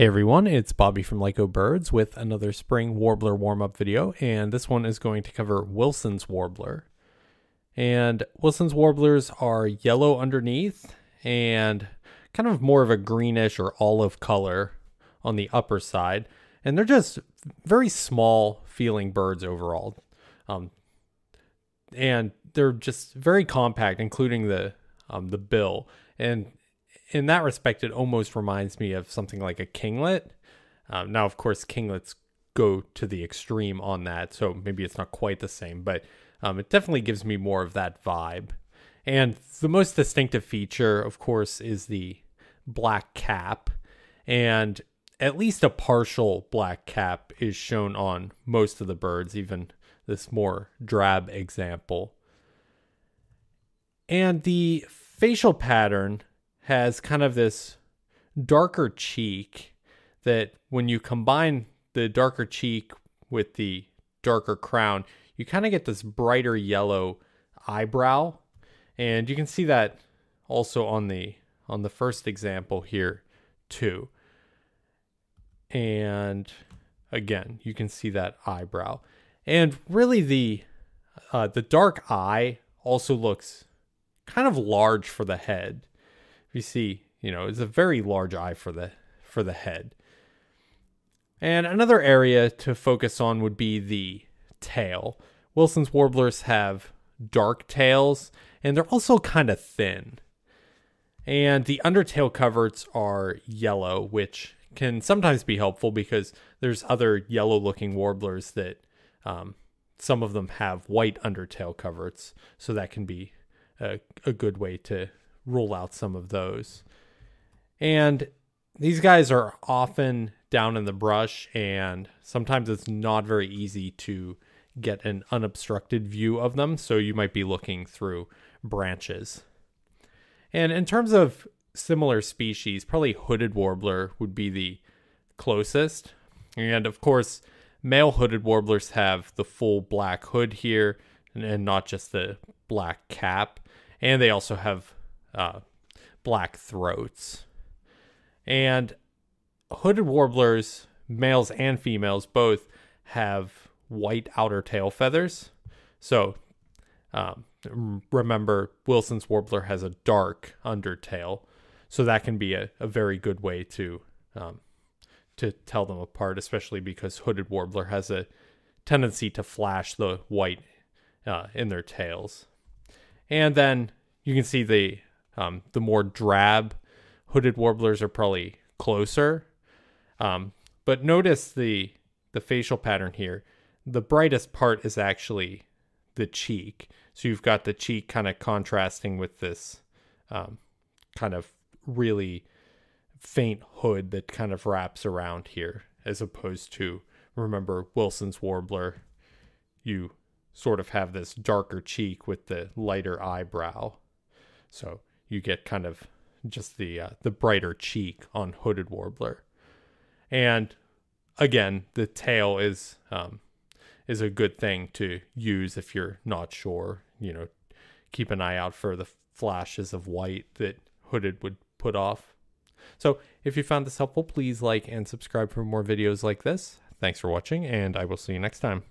Hey everyone, it's Bobby from LycoBirds with another spring warbler warm-up video, and this one is going to cover Wilson's warbler. And Wilson's warblers are yellow underneath and kind of more of a greenish or olive color on the upper side, and they're just very small feeling birds overall. Um, and they're just very compact, including the um, the bill. And in that respect, it almost reminds me of something like a kinglet. Um, now, of course, kinglets go to the extreme on that, so maybe it's not quite the same, but um, it definitely gives me more of that vibe. And the most distinctive feature, of course, is the black cap. And at least a partial black cap is shown on most of the birds, even this more drab example. And the facial pattern has kind of this darker cheek that when you combine the darker cheek with the darker crown, you kind of get this brighter yellow eyebrow. And you can see that also on the on the first example here too. And again, you can see that eyebrow. And really the uh, the dark eye also looks kind of large for the head you see, you know, it's a very large eye for the for the head. And another area to focus on would be the tail. Wilson's warblers have dark tails and they're also kind of thin. And the undertail coverts are yellow, which can sometimes be helpful because there's other yellow looking warblers that um, some of them have white undertail coverts. So that can be a, a good way to rule out some of those. And these guys are often down in the brush, and sometimes it's not very easy to get an unobstructed view of them. So you might be looking through branches. And in terms of similar species, probably hooded warbler would be the closest. And of course, male hooded warblers have the full black hood here and not just the black cap. And they also have uh, black throats. And hooded warblers, males and females, both have white outer tail feathers. So um, remember, Wilson's warbler has a dark undertail. So that can be a, a very good way to um, to tell them apart, especially because hooded warbler has a tendency to flash the white uh, in their tails. And then you can see the um, the more drab hooded warblers are probably closer. Um, but notice the the facial pattern here. The brightest part is actually the cheek. So you've got the cheek kind of contrasting with this um, kind of really faint hood that kind of wraps around here, as opposed to remember Wilson's warbler. You sort of have this darker cheek with the lighter eyebrow. So you get kind of just the uh, the brighter cheek on hooded warbler, and again, the tail is um, is a good thing to use if you're not sure. You know, keep an eye out for the flashes of white that hooded would put off. So, if you found this helpful, please like and subscribe for more videos like this. Thanks for watching, and I will see you next time.